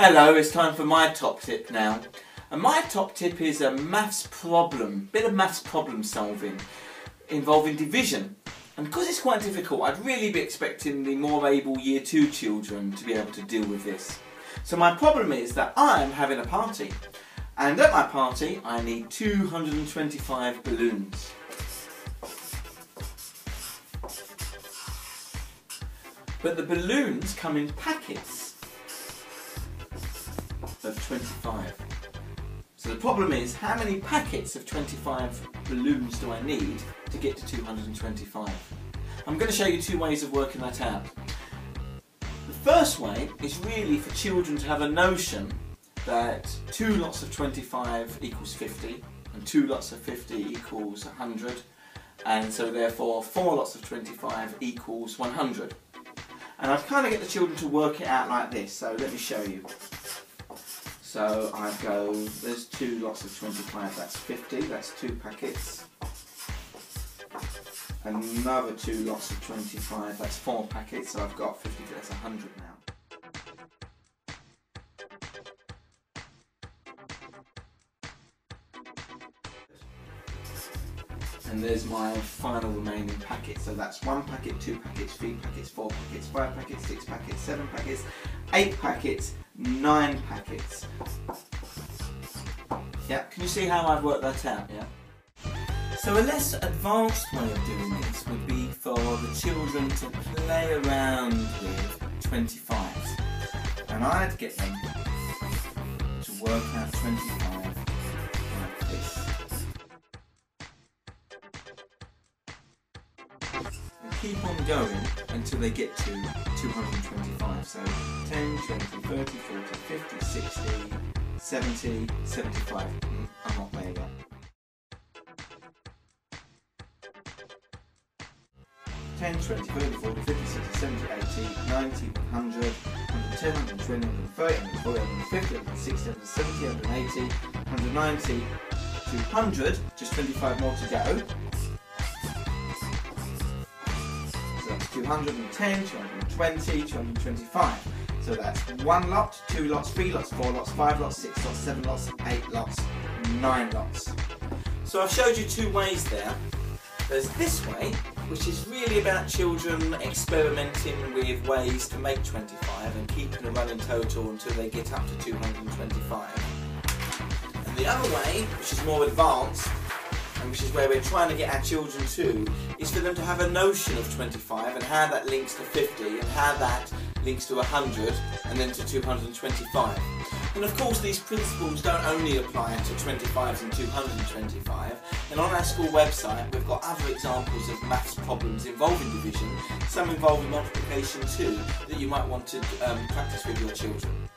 Hello, it's time for my top tip now. And my top tip is a maths problem, a bit of maths problem solving involving division. And because it's quite difficult, I'd really be expecting the more able year 2 children to be able to deal with this. So my problem is that I'm having a party. And at my party, I need 225 balloons. But the balloons come in packets of 25. So the problem is, how many packets of 25 balloons do I need to get to 225? I'm going to show you two ways of working that out. The first way is really for children to have a notion that two lots of 25 equals 50 and two lots of 50 equals 100 and so therefore four lots of 25 equals 100. And I've kind of get the children to work it out like this, so let me show you. So I go, there's two lots of 25, that's 50, that's two packets. Another two lots of 25, that's four packets, so I've got 50, that's 100 now. and there's my final remaining packet. So that's one packet, two packets, three packets, four packets, five packets, six packets, seven packets, eight packets, nine packets. Yeah, can you see how I've worked that out? Yeah. So a less advanced way of doing this would be for the children to play around with 25s. And I'd get them to work out 25 like this. Keep on going until they get to 225. So 10, 20, 30, 40, 50, 60, 70, 75. Mm, I'm not there yet. 10, 20, 30, 40, 50, 60, 70, 80, 90, 100, 110, 120, 130, 140, 150, 160, 170, 180, 190, 200, just 25 more to go. 210, 220, 225. So that's one lot, two lots, three lots, four lots, five lots, six lots, seven lots, eight lots, nine lots. So I've showed you two ways there. There's this way, which is really about children experimenting with ways to make 25 and keeping a running total until they get up to 225. And the other way, which is more advanced, and which is where we're trying to get our children to, is for them to have a notion of 25 and how that links to 50 and how that links to 100 and then to 225. And of course these principles don't only apply to 25s and 225 and on our school website we've got other examples of maths problems involving division, some involving multiplication too, that you might want to um, practice with your children.